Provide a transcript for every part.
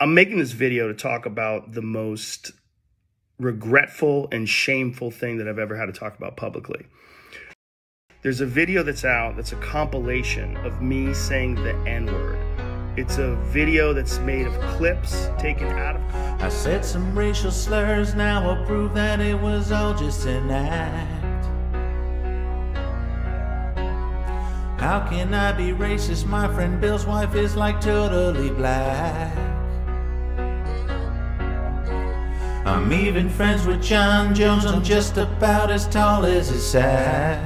I'm making this video to talk about the most regretful and shameful thing that I've ever had to talk about publicly. There's a video that's out that's a compilation of me saying the N word. It's a video that's made of clips taken out of. I said some racial slurs, now I'll prove that it was all just an act. How can I be racist? My friend Bill's wife is like totally black. I'm even friends with Jon Jones, I'm just about as tall as his sack.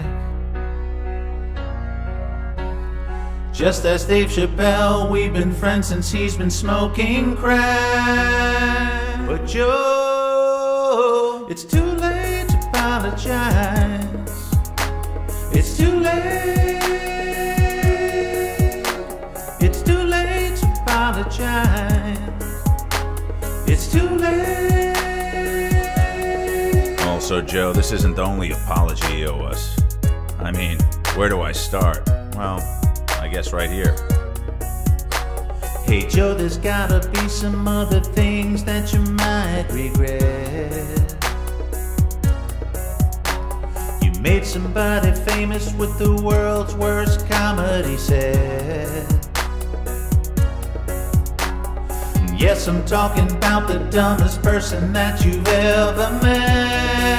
Just as Dave Chappelle, we've been friends since he's been smoking crack. But Joe, it's too late to apologize. It's too late. It's too late to apologize. It's too Also, Joe, this isn't the only apology you owe us. I mean, where do I start? Well, I guess right here. Hey Joe, there's gotta be some other things that you might regret. You made somebody famous with the world's worst comedy set. Yes, I'm talking about the dumbest person that you've ever met.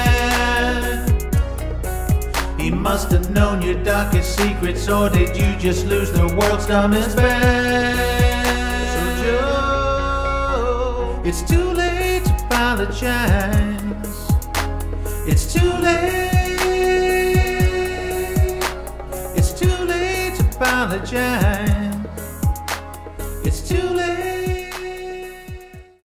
Must have known your darkest secrets, or did you just lose the world's dumbest bet? So Joe, it's too late to apologize. It's too late. It's too late to apologize. It's too late.